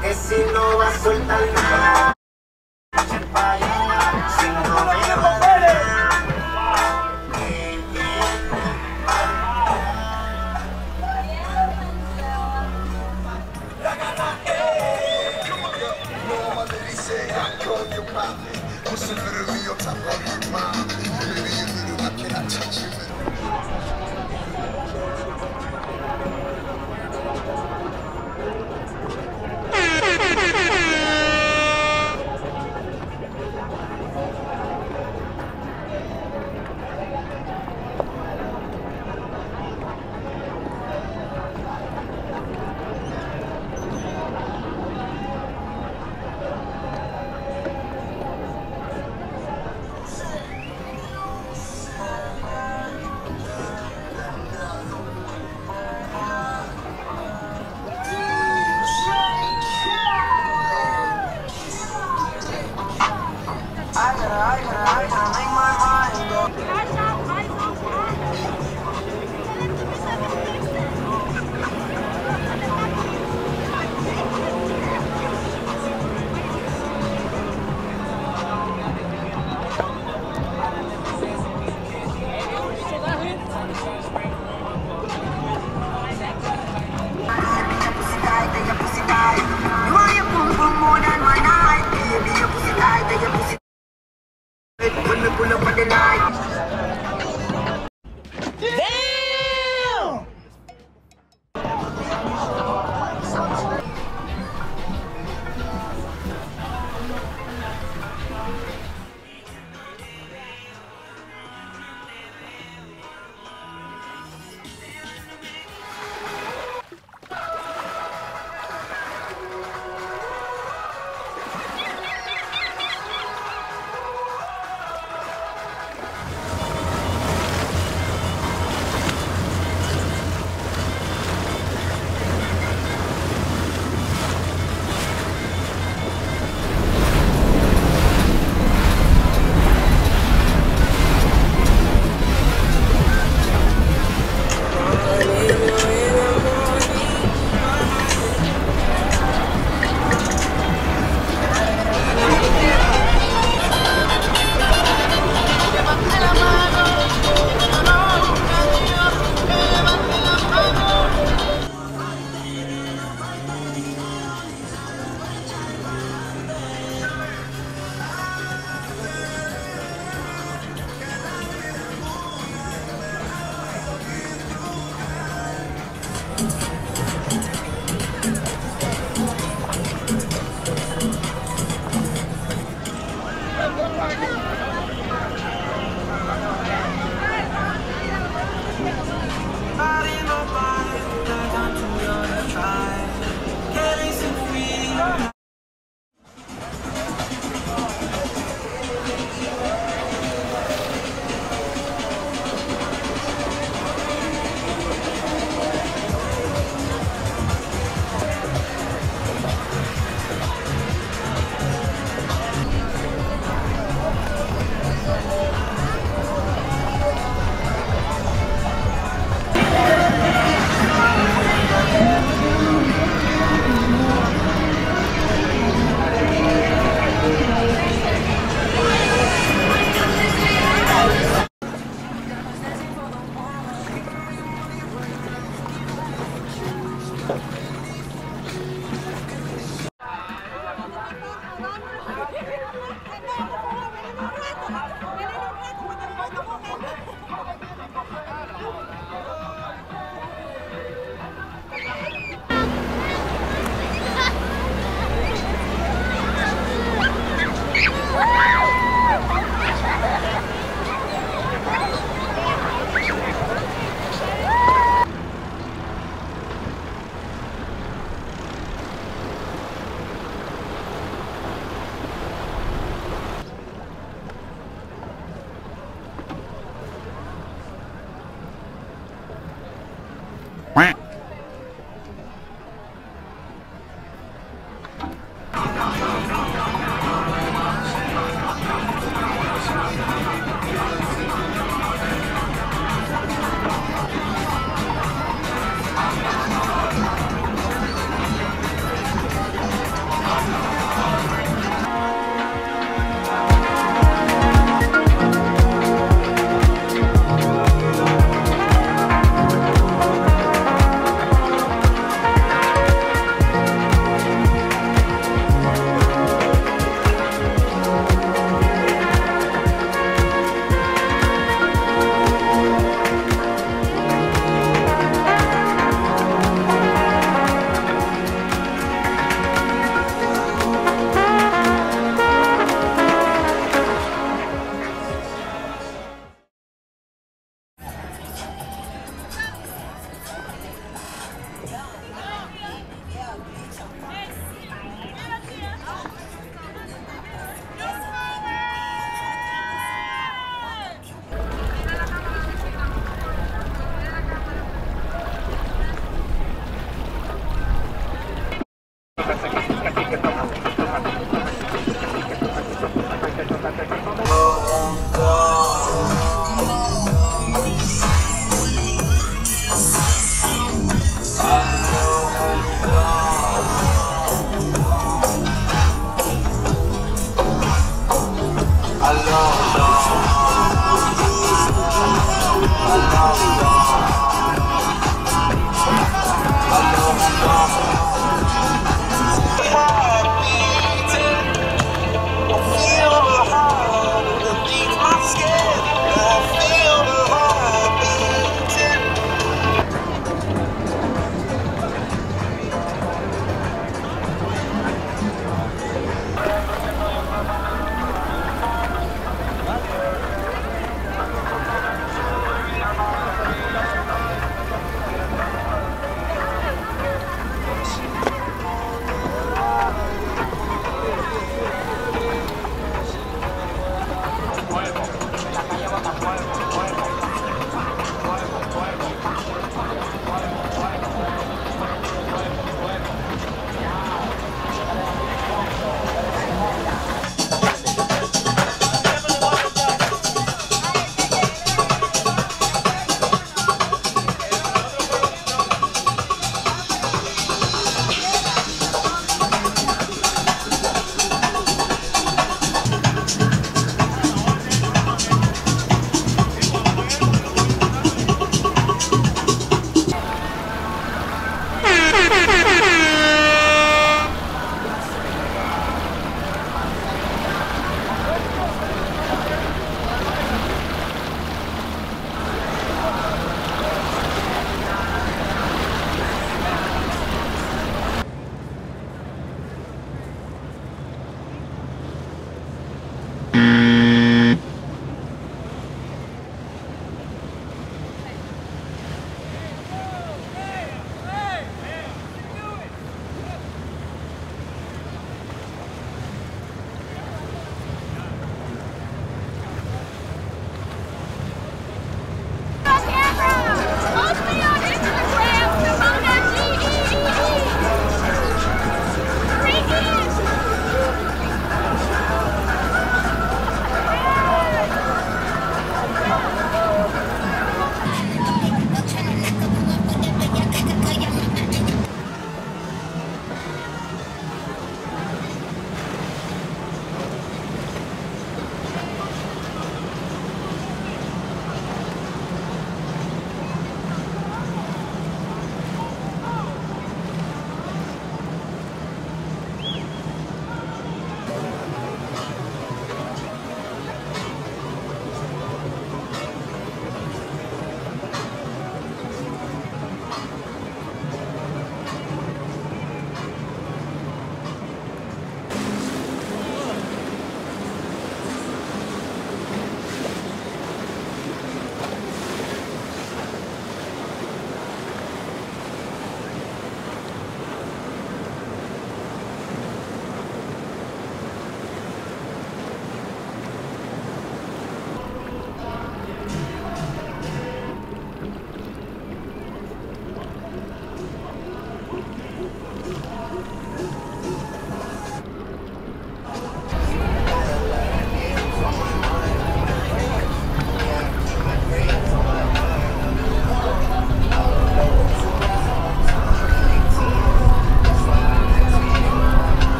Que si no va a soltar nada,